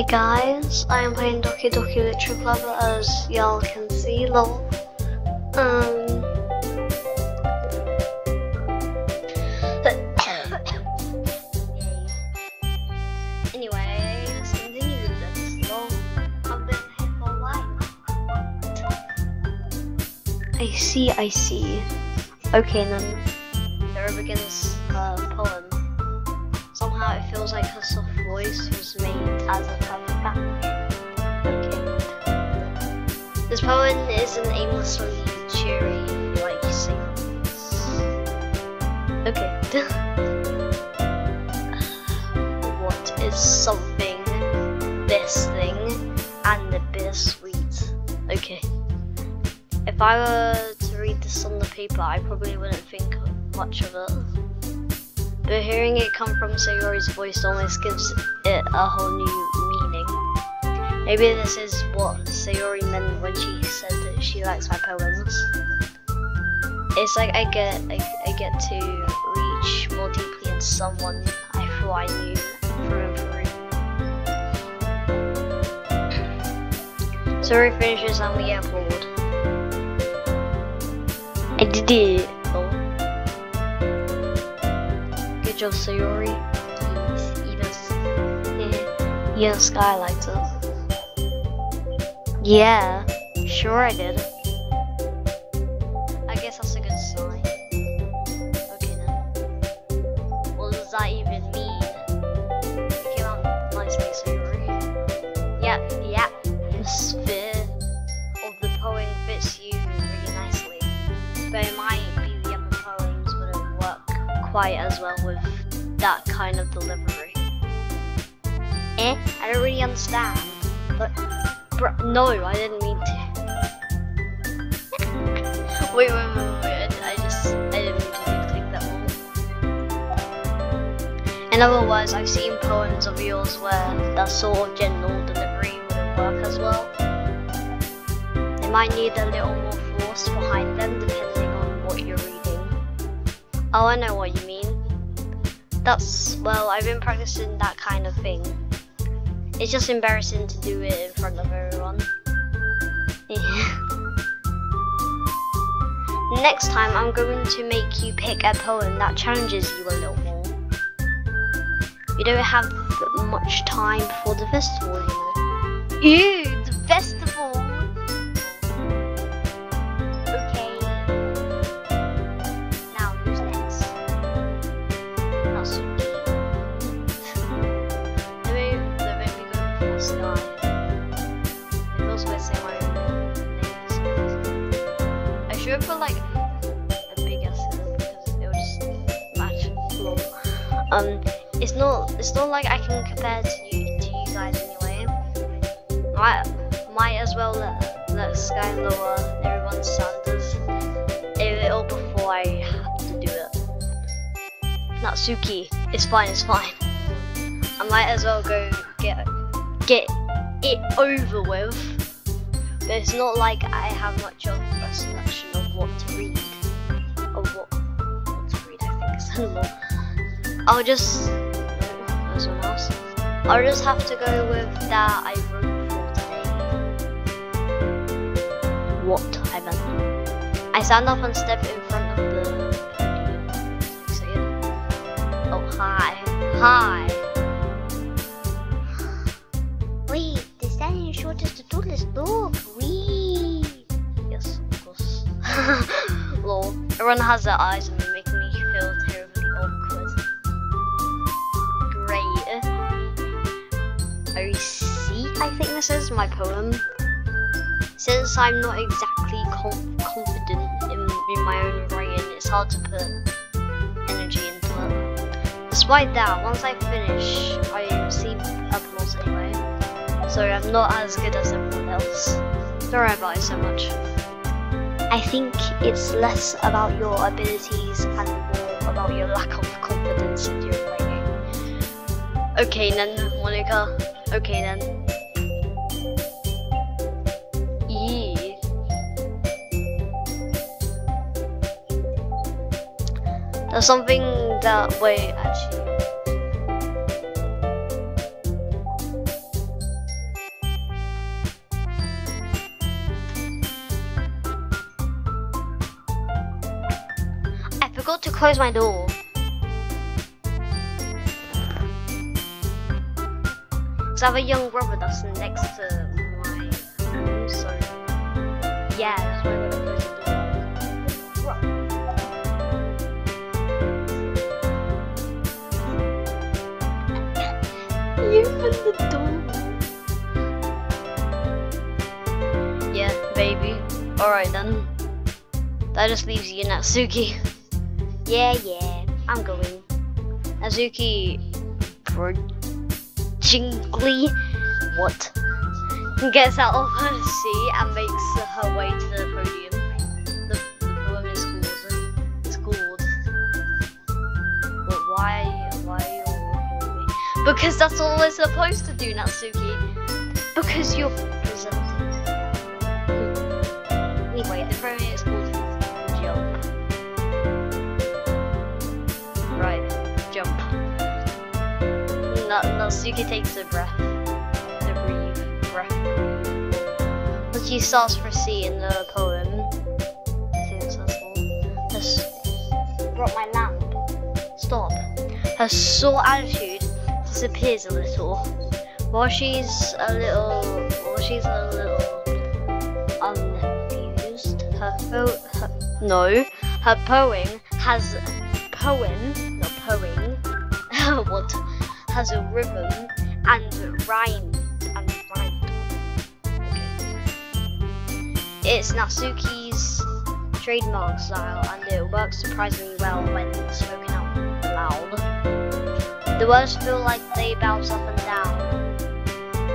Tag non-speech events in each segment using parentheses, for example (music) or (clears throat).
Hey guys, I am playing Doki Doki Literature Club as y'all can see, lol. Um... (coughs) anyway. I see, I see. Okay then, there begins her poem. Somehow it feels like her soft voice was made as a match. Okay. This poem isn't aimlessly cheery like sings. Okay. (laughs) what is something, this thing, and the bittersweet? Okay. If I were to read this on the paper, I probably wouldn't think much of it. But hearing it come from Sayori's voice almost gives it a whole new meaning. Maybe this is what Sayori meant when she said that she likes my poems. It's like I get I, I get to reach more deeply into someone I thought I knew through and through. Sayori finishes and we bored. I did it. Job, Sayori. Even, Sky liked it. Yeah, sure I did. Understand. But, bro, no, I didn't mean to. (laughs) wait, wait, wait, wait, I, just, I didn't mean to click that one. In other words, I've seen poems of yours where that sort of gentle delivery wouldn't work as well. They might need a little more force behind them depending on what you're reading. Oh, I know what you mean. That's, well, I've been practicing that kind of thing. It's just embarrassing to do it in front of everyone. Next time, I'm going to make you pick a poem that challenges you a little more. You don't have much time before the festival anymore. Ew, should put like a big S because it would just match. Um, it's not, it's not like I can compare to you, to you guys anyway. Might, might as well let, let Sky lower everyone's standards a little before I have to do it. Natsuki, it's fine, it's fine. I might as well go get get it over with. But it's not like I have much of a selection what to read. Of what, what to read, I think it's a. I'll just there's one else. I'll just have to go with that I wrote for today. What I meant. I stand up and step in front of the say it. Oh hi. Hi. Wait, the standing short is the tallest dog. Wee. (laughs) Lol. Everyone has their eyes and they make me feel terribly awkward. Great. I see, I think this is my poem. Since I'm not exactly confident in, in my own writing, it's hard to put energy into it. Despite that, once I finish, I see applause anyway. So I'm not as good as everyone else. Don't worry about it so much. I think it's less about your abilities and more about your lack of confidence in your writing. Okay then, Monika. Okay then. Yee. There's something that wait actually. Close my door. Cause I have a young brother that's next to my room, so yeah, that's why I'm the door. (laughs) You opened the door. Yeah, baby. Alright then. That just leaves you, Natsuki. Yeah, yeah, I'm going. Natsuki grudgingly what? Gets out of her seat and makes her way to the podium. The, the poem is called. It's called. But why? Why are you all looking me? Because that's all we're supposed to do, Natsuki. Because you're presenting. Anyway, Na- Natsuki takes a breath. To breathe. Breath. But she starts for C in the poem. Brought my lamp. Stop. Her sore attitude disappears a little. While she's a little while she's a little unfused, her, po- her no, her poem has poem, not poem, (laughs) what has a rhythm and rhyme and rhyme. It's Natsuki's trademark style and it works surprisingly well when spoken out loud. The words feel like they bounce up and down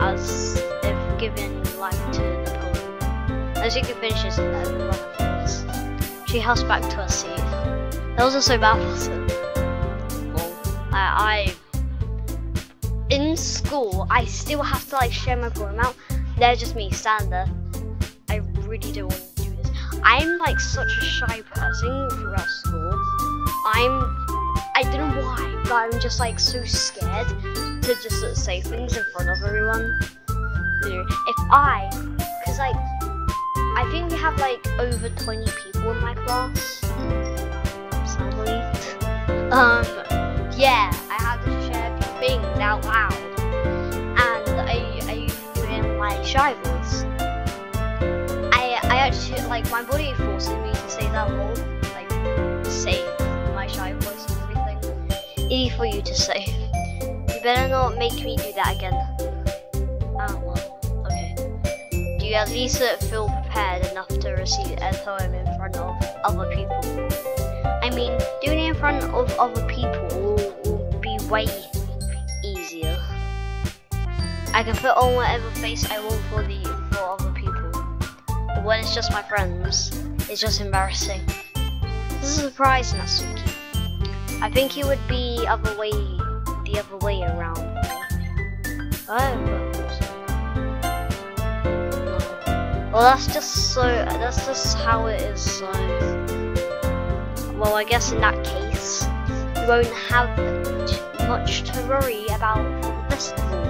as if giving life to the poem. Natsuki finishes in the run of. She husks back to her seat. That wasn't so it? Well, I, I in school, I still have to like share my poem out. They're just me stand there. I really don't want to do this. I'm like such a shy person throughout school. I'm I don't know why, but I'm just like so scared to just of say things in front of everyone. If I, cause like I think we have like over 20 people in my class. Sadly. Um, yeah, out loud, and I, I do it in my shy voice. I, I actually like my body forces me to say that whole like say my shy voice and everything. Easy for you to say. You better not make me do that again. Ah well, okay. Do you at least uh, feel prepared enough to receive a poem in front of other people? I mean, doing it in front of other people will, will be way. I can put on whatever face I want for the for other people. But when it's just my friends, it's just embarrassing. This is a surprise, Natsuki. I think it would be other way the other way around. Oh. Well, that's just so. That's just how it is. So, well, I guess in that case, you won't have much to worry about for the festival.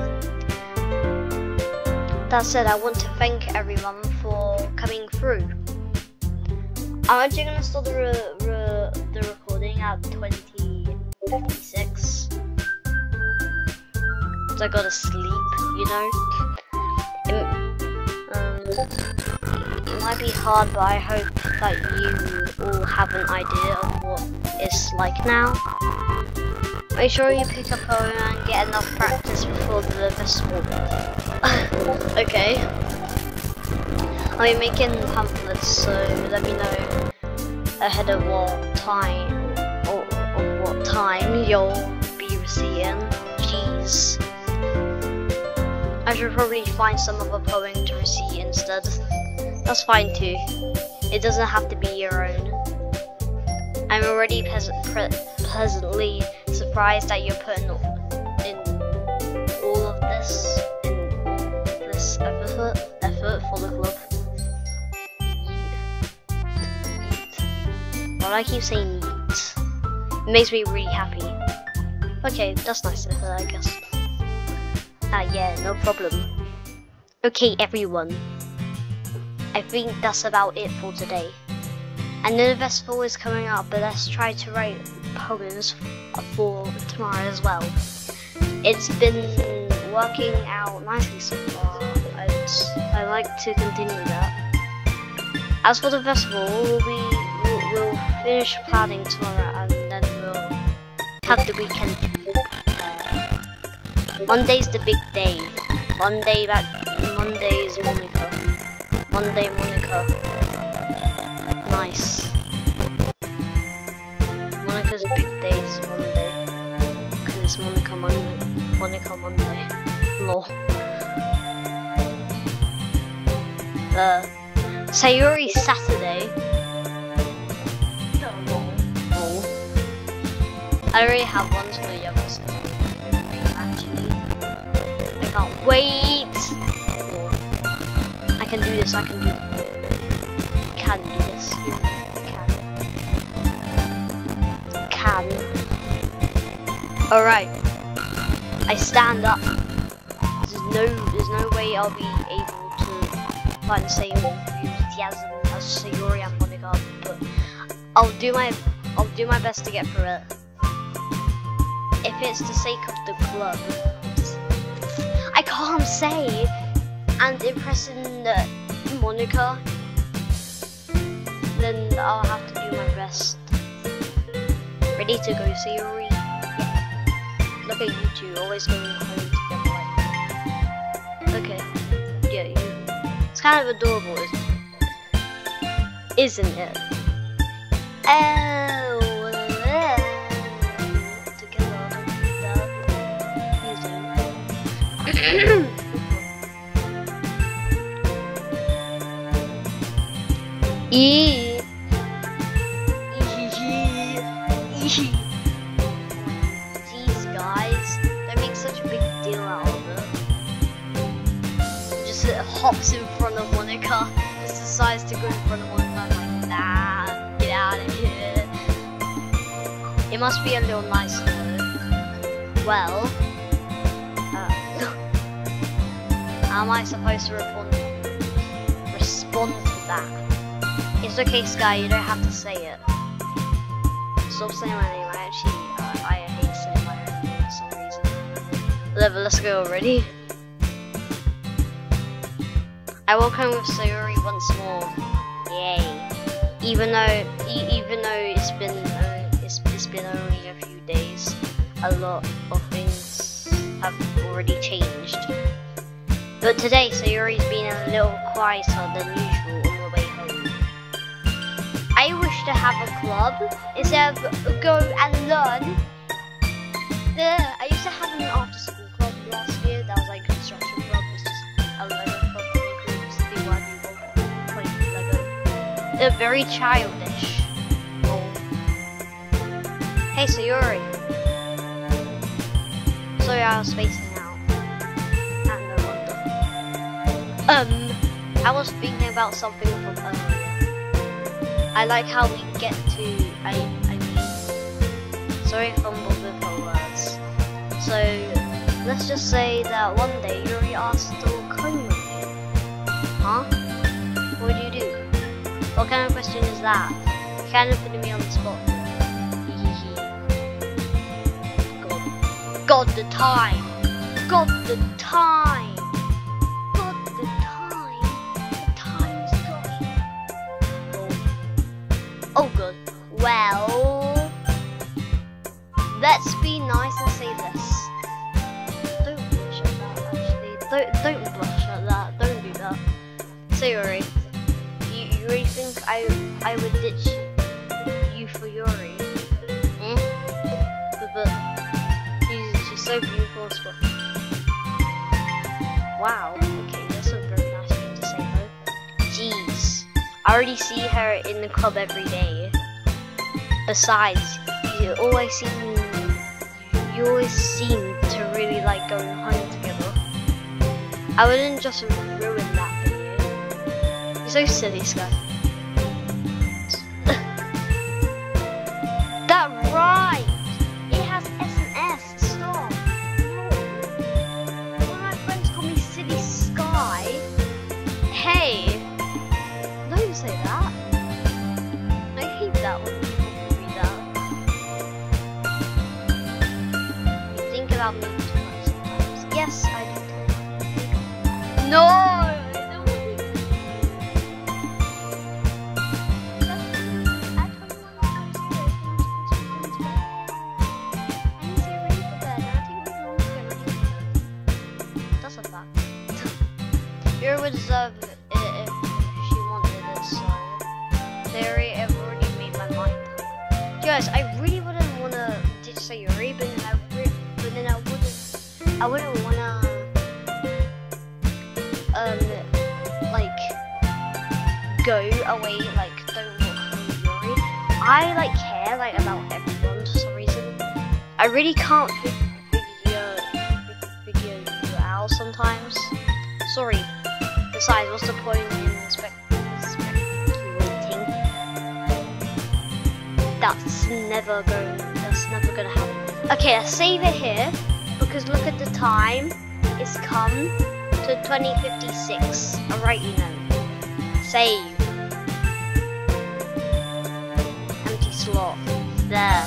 That said, I want to thank everyone for coming through. I'm actually gonna start the re- re- the recording at 2056. So I gotta sleep, you know. It, um, it might be hard, but I hope that you all have an idea of what it's like now. Make sure you pick a poem and get enough practice before the festival. (laughs) okay. I'll be making pamphlets, so let me know ahead of what time or, or what time you'll be receiving. Jeez. I should probably find some other poem to receive instead. That's fine too. It doesn't have to be your own. I'm already pleasantly surprised that you're putting in all of this in this effort effort for the club. Well, I keep saying yeet. It makes me really happy. Okay, that's nice of her, I guess. Ah, yeah, no problem. Okay, everyone. I think that's about it for today. And then the festival is coming up, but let's try to write poems for tomorrow as well. It's been working out nicely so far, and I like to continue that. As for the festival, we'll be we'll, we'll finish planning tomorrow, and then we'll have the weekend. Monday's the big day. Monday Monday is Monika. Monday Monika. Nice. Monika's big day is Monday. Because it's Monika Monday. Monika Monday. Lol. Uh, Sayori Saturday. Lol. I already have ones for the other. Actually. I can't wait! I can do this, I can do Can do this. Can. Can. Alright. I stand up. There's no there's no way I'll be able to find the same enthusiasm as Sayori and Monika, but I'll do my I'll do my best to get through it. If it's the sake of the club. I can't say and impressing Monika then I'll have to do my best. Ready to go, Sayori? Look at you two, always going home together like Okay. Yeah, you. It's kind of adorable, isn't it? Isn't it? Oh, together. E. (clears throat) Well, uh, how am I supposed to respond? Respond to that? It's okay, Sky. You don't have to say it. Stop saying my name. I actually, uh, I hate saying my name for some reason. Level, Let's go already. I walk home with Sayori once more. Yay! Even though, even though it's been, uh, it's, it's been only a a lot of things have already changed. But today, Sayori's been a little quieter than usual on the way home. I wish to have a club instead of go and learn. Yeah, I used to have an after school club last year. That was like construction club. It's just a Lego club for the groups to do what you want to play Lego. They're very childish. Oh. Hey Sorry, I was spacing out. The. Um, I was thinking about something from. I like how we get to. I. I mean, sorry bothered with my words. So let's just say that one day Yuri asked to come with you. Huh? What do you do? What kind of question is that? You're kind of putting me on the spot. God, the time. Got the time. I already see her in the club every day. Besides, you always seem you always seem to really like going home together. I wouldn't just ruin that for you. You're so silly, Sky. About me too sometimes. Yes, I do. No! I don't want to- That's a fact. Vera would deserve it if she wanted it, so they already, made my mind up. Guys, I really wouldn't wanna did say Yuri, but I wouldn't wanna um like go away like don't look Yuri. I like care like about everyone for some reason. I really can't figure figure you out sometimes. Sorry. Besides, what's the point in speculating? That's never going. That's never gonna happen. Okay, let's save it here because look at the time. It's come to 2056. Alright, know. Save. Empty slot. There.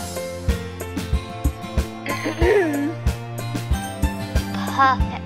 (coughs) Perfect.